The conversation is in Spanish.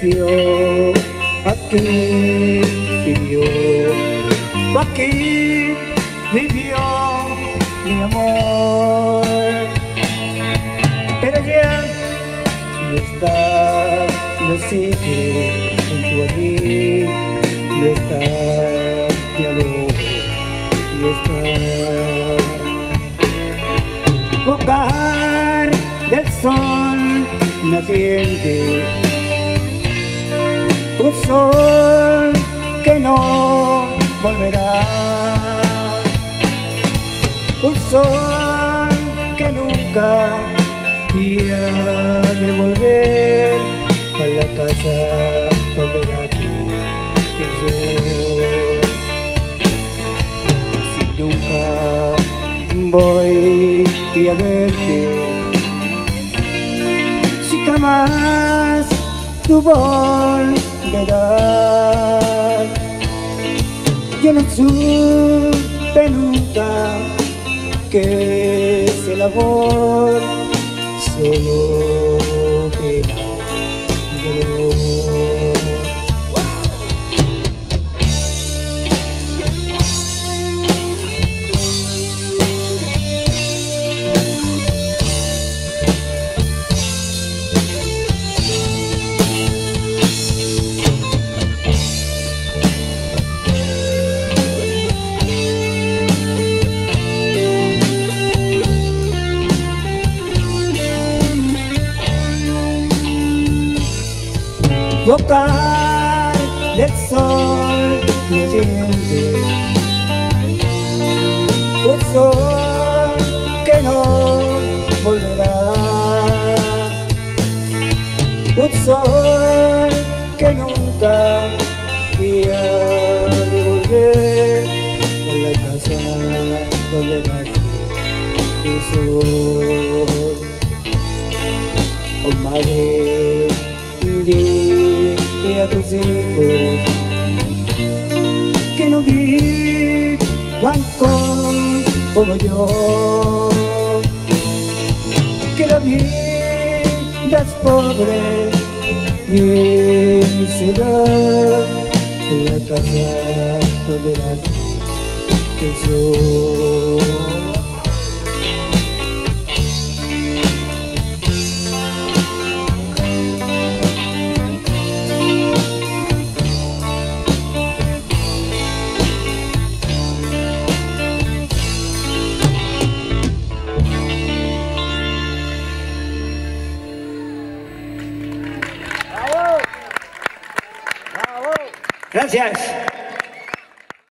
nació, aquí vivió, aquí vivió mi amor. Pero ya no está, no sigue junto a mí, no está, ya no, no está. Bocar del sol naciente, un sol que no volverá, un sol que nunca de volver a la casa donde aquí yo si nunca voy a verte. Si jamás tu volverás yo no supe nunca que es el amor solo tocar del sol naciente un sol que no volverá un sol que nunca irá de volver a la casa donde nació el sol oh a tus hijos. Que no vivan como yo. Que la vida es pobre y será la casa donde la que Gracias.